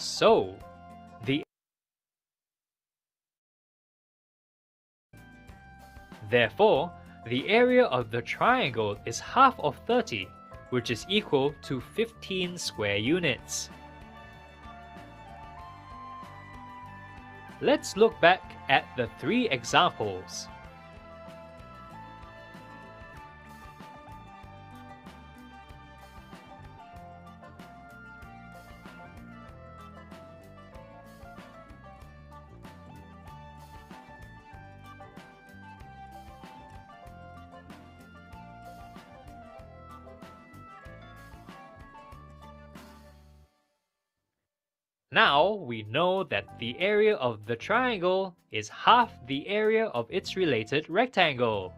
So, the Therefore, the area of the triangle is half of 30, which is equal to 15 square units. Let's look back at the three examples. We know that the area of the triangle is half the area of its related rectangle.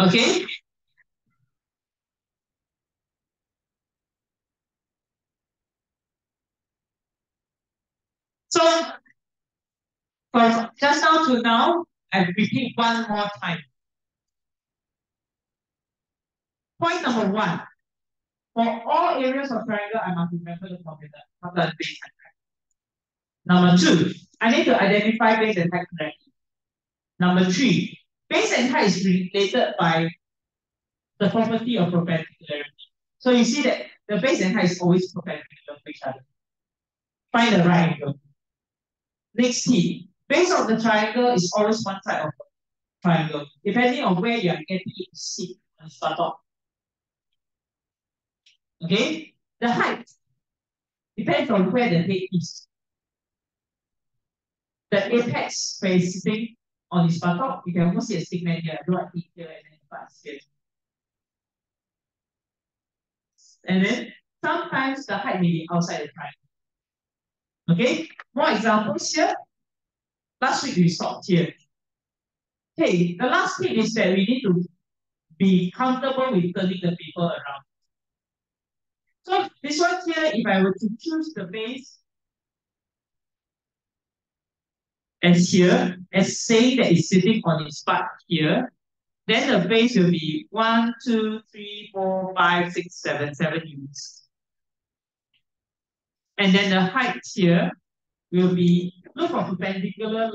Okay. So, from just now to now, I repeat one more time. Point number one. For all areas of triangle, I must remember the formula after the base and height. Number two, I need to identify base and height correctly. Number three, base and height is related by the property of perpendicularity. So you see that the base and height is always perpendicular to each other. Find the right angle. Next key, base of the triangle is always one side of the triangle, depending on where you are getting it to sit and start off. Okay, the height depends on where the head is. The apex sitting on its buttock, oh, you can almost see a segment here, right here, and then parts here. And then sometimes the height may be outside the triangle. Okay, more examples here. Last week we stopped here. Okay, the last thing is that we need to be comfortable with turning the paper around. So this one here, if I were to choose the base as here, as say that it's sitting on its butt here, then the base will be one, two, three, four, five, six, seven, seven units. And then the height here will be, look for perpendicular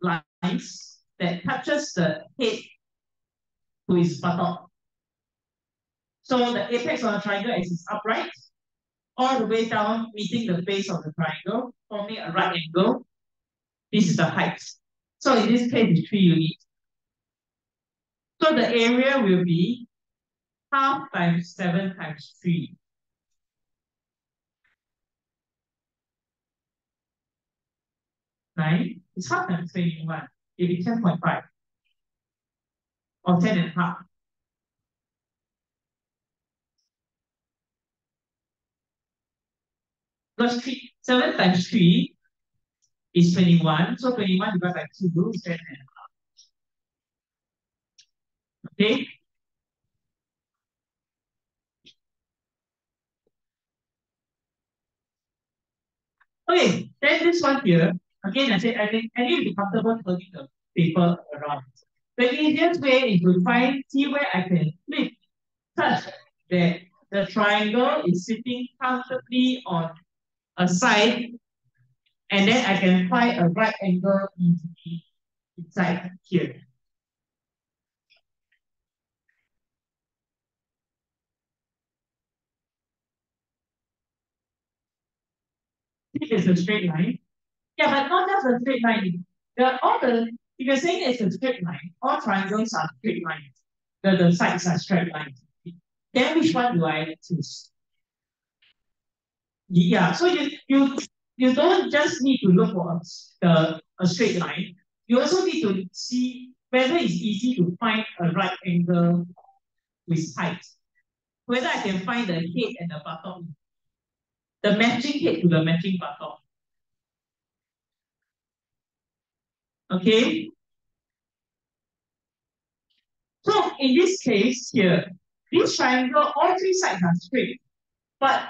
lines that touches the head to its buttock. So the apex of the triangle is upright, all the way down, meeting the base of the triangle, forming a right angle. This is the height. So in this case, it's 3 units. So the area will be half times 7 times 3. Nine is half times 21. It will be 10.5 or 10 and a half. Because three, 7 times 3 is 21. So 21 divided by 2 is 10 and a half. Okay? Okay, then this one here, again I said I think I need to be comfortable turning the paper around. The easiest way is to find see where I can flip such that the triangle is sitting comfortably on a side, and then I can find a right angle inside here. This is a straight line. Yeah, but not just a straight line. The all the if you're saying it's a straight line, all triangles are straight lines. The, the sides are straight lines. Then which one do I choose? Yeah, so you you you don't just need to look for a, the, a straight line. You also need to see whether it's easy to find a right angle with height. Whether I can find the head and the bottom, the matching head to the matching bottom. Okay. So in this case here, this triangle, all three sides are straight. But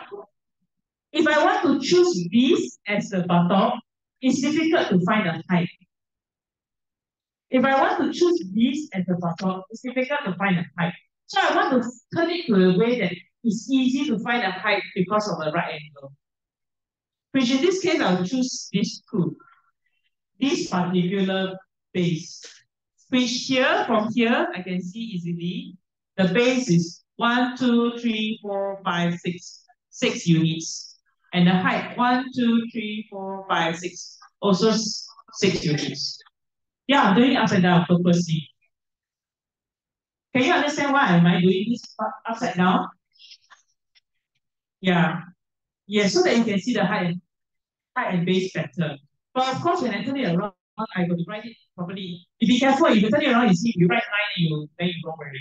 if I want to choose this as the bottom, it's difficult to find the height. If I want to choose this as the bottom, it's difficult to find the height. So I want to turn it to a way that it's easy to find the height because of the right angle. Which in this case, I'll choose this two. This particular base. Which here, from here, I can see easily, the base is one, two, three, four, five, six, six units. And the height, one, two, three, four, five, six. Also six units. Yeah, I'm doing upside down purposely. Can you understand why am I doing this upside down? Yeah. Yeah, so that you can see the height and, height and base better. But of course, when I turn it around, I got to write it properly. If Be careful, if you turn it around, you see, you write nine, you, then you wrong already.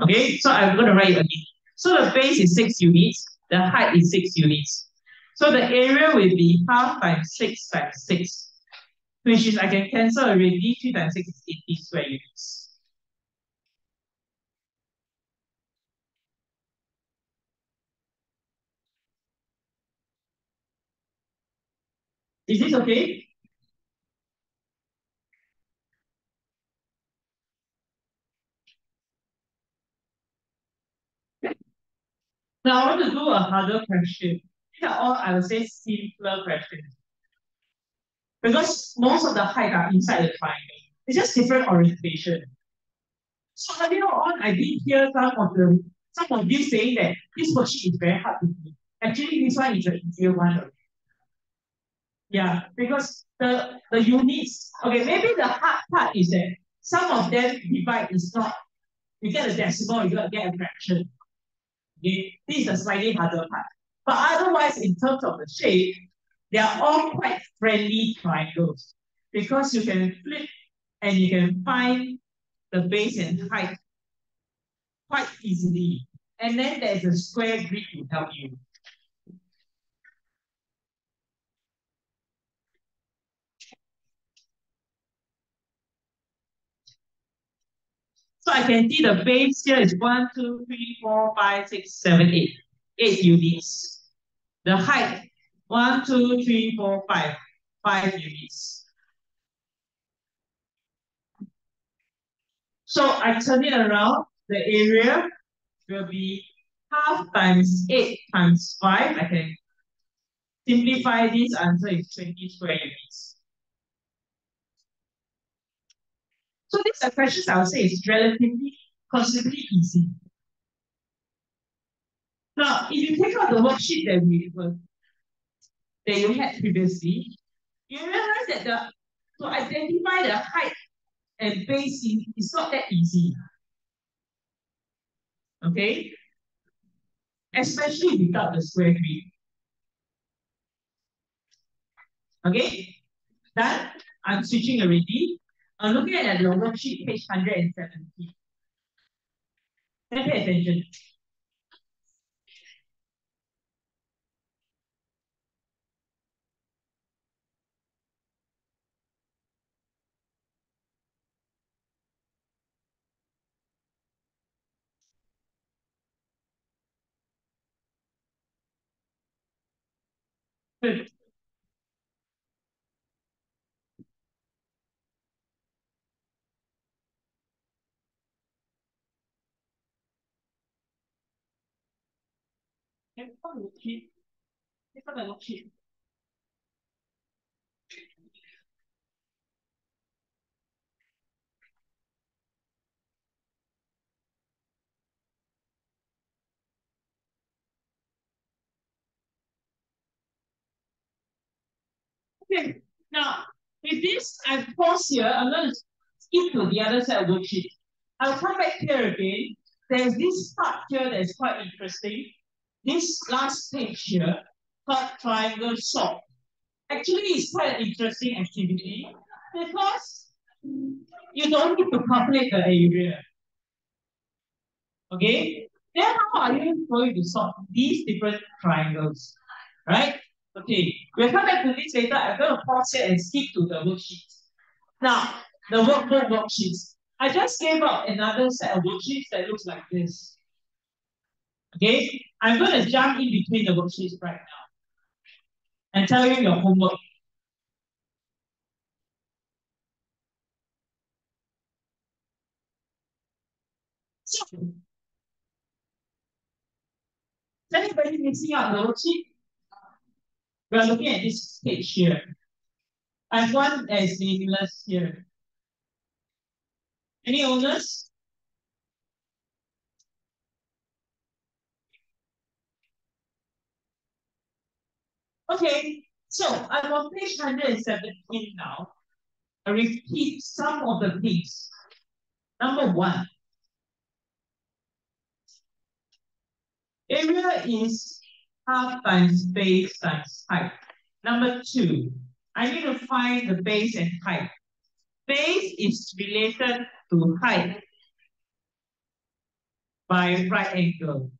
Okay, so I'm going to write it again. So the base is 6 units, the height is 6 units. So the area will be half times 6 times 6, which is I can cancel already. 3 times 6 is 80 square units. Is this okay? Now I want to do a harder question. These are all, I would say, simpler questions. Because most of the height are inside the triangle. It's just different orientation. So earlier on, I did hear some of the some of you saying that this worksheet is very hard to do. Actually, this one is the easier one. Yeah, because the the units, okay, maybe the hard part is that some of them divide is not, you get a decimal, you get a fraction. This is a slightly harder part. But otherwise, in terms of the shape, they are all quite friendly triangles because you can flip and you can find the base and height quite easily. And then there's a square grid to help you. So I can see the base here is 1, 2, 3, 4, 5, 6, 7, 8. 8 units. The height, 1, 2, 3, 4, 5. 5 units. So I turn it around, the area will be half times 8 times 5. I can simplify this answer is 20 square units. These are questions I would say is relatively, considerably easy. Now, if you take out the worksheet that we were, that you had previously, you realize that the to identify the height and base is not that easy. Okay? Especially without the square grid. Okay? Done? I'm switching already. I'm looking at the worksheet, page 170. Pay attention. Good. Okay. Now, with this, I pause here. I'm going to skip to the other side of worksheet. I'll come back here again. There's this part here that's quite interesting this last page here, called triangle solve. Actually, it's quite an interesting activity because you don't need to calculate the area. Okay? Then how are you going to solve these different triangles? Right? Okay, we'll come back to this later. I'm going to pause here and skip to the worksheets. Now, the workbook worksheets. I just gave out another set of worksheets that looks like this. Okay, I'm going to jump in between the worksheets right now and tell you your homework. So, is anybody mixing out the worksheet? We are looking at this page here. I have one that is nameless here. Any owners? Okay, so I'm on page 117 now. I repeat some of the things. Number one, area is half times base times height. Number two, I need to find the base and height. Base is related to height by right angle.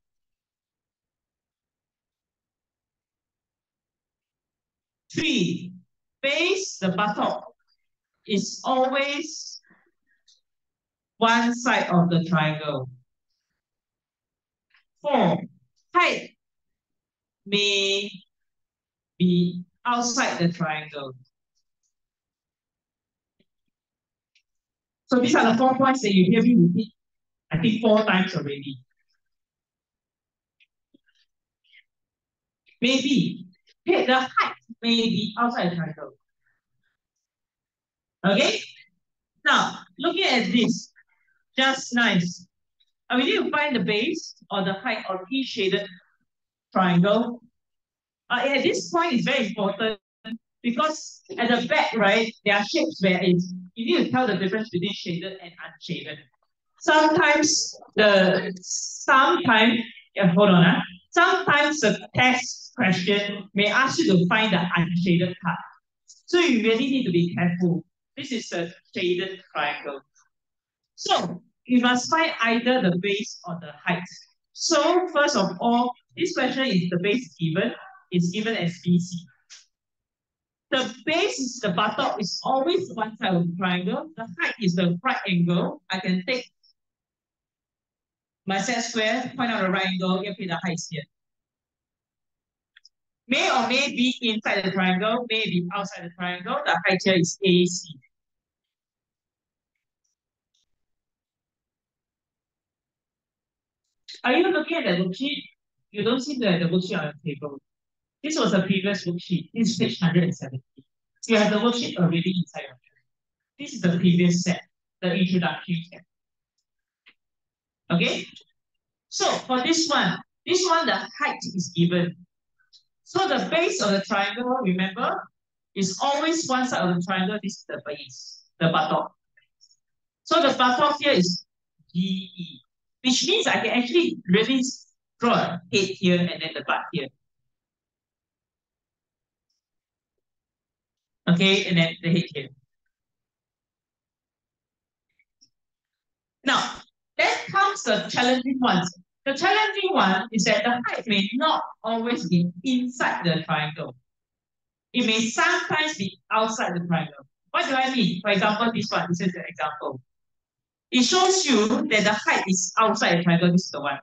Three, base, the buttock, is always one side of the triangle. Four, height may be outside the triangle. So these are the four points that you hear me repeat, I think four times already. Maybe. Okay, the height may be outside triangle. Okay? Now, looking at this, just nice. I mean, you find the base or the height of each shaded triangle. Uh, at this point, it's very important because at the back, right, there are shapes where it's, you need to tell the difference between shaded and unshaded. Sometimes the, sometimes, yeah, hold on, uh, sometimes the test question may ask you to find the unshaded part. So you really need to be careful. This is a shaded triangle. So you must find either the base or the height. So first of all, this question is the base given, is given as BC. The base is the buttock is always one side of the triangle. The height is the right angle. I can take my set square, point out the right angle, put the height here. May or may be inside the triangle, may be outside the triangle. The height here is AC. Are you looking at the worksheet? You don't see the, the worksheet on the table. This was a previous worksheet. This is page 170. So you have the worksheet already inside of. This is the previous set, the introductory set. Okay? So for this one, this one, the height is given. So the base of the triangle, remember, is always one side of the triangle. This is the base, the buttock. So the buttock here is GE which means I can actually really draw a head here and then the butt here. Okay, and then the head here. Now, comes the challenging ones. The challenging one is that the height may not always be inside the triangle. It may sometimes be outside the triangle. What do I mean? For example, this one, this is an example. It shows you that the height is outside the triangle. This is the one.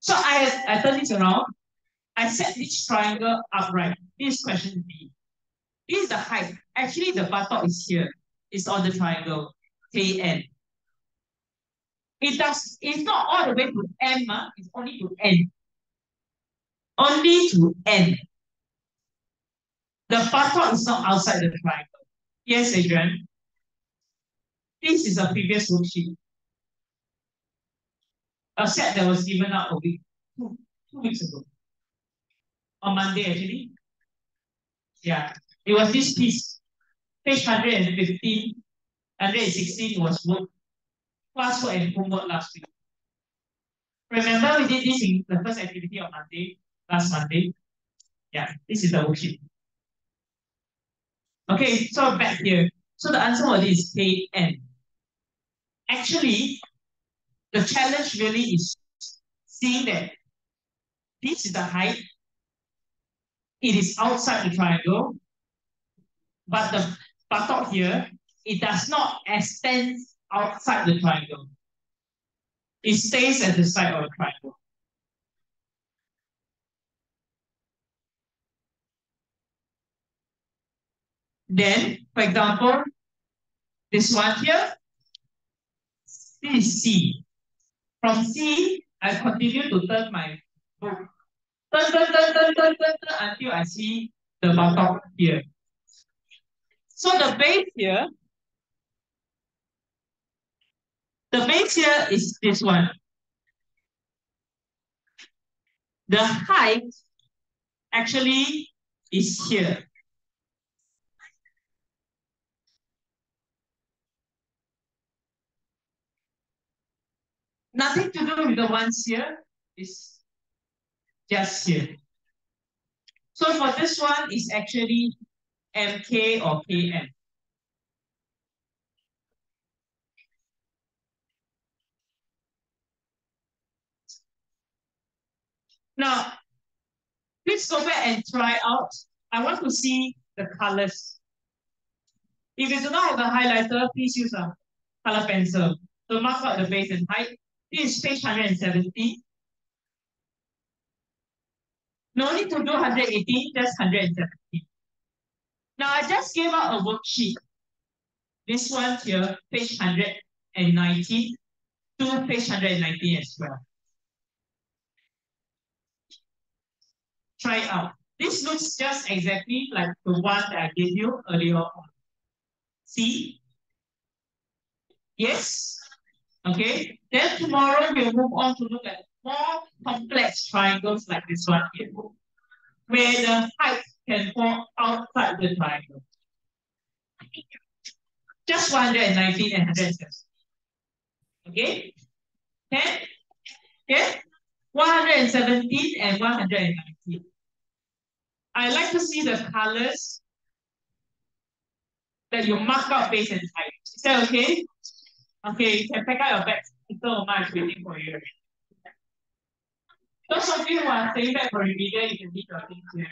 So I, I turn this around. I set this triangle upright. This question B. This is the height. Actually, the buttock is here. It's on the triangle. KN. It does, it's not all the way to M, uh, it's only to N. Only to N. The buttock is not outside the triangle. Yes, Adrian. This is a previous worksheet. A set that was given out a week, two, two weeks ago. On Monday, actually. Yeah. It was this piece. Page 115, 116 was work. Classwork and homework last week. Remember we did this in the first activity on Monday, last Monday? Yeah, this is the worksheet. Okay, so back here. So the answer for this is KN. Actually, the challenge really is seeing that this is the height. It is outside the triangle. But the buttock here, it does not extend outside the triangle. It stays at the side of the triangle. Then, for example, this one here, this is C. From C, I continue to turn my book. Turn, turn, turn, turn, turn, turn, turn until I see the buttock here. So the base here, the base here is this one. The height actually is here. Nothing to do with the ones here. It's just here. So for this one, it's actually MK or KM. Now, please go back and try out. I want to see the colors. If you do not have a highlighter, please use a color pencil to mark out the base and height. This is page 170. No need to do 180, just 117. Now I just gave out a worksheet. This one here, page 119 to page 119 as well. Try out. This looks just exactly like the one that I gave you earlier on. See? Yes? Okay. Then tomorrow we'll move on to look at more complex triangles like this one here, where the height can fall outside the triangle. Just 119 and 170. Okay? Okay? Okay? 117 and 119. I like to see the colors that you mark out base and height. Is that okay? Okay, you can pack out your bags. Omar is waiting for you. Those of you who are staying back for remedial, you can leave your things here.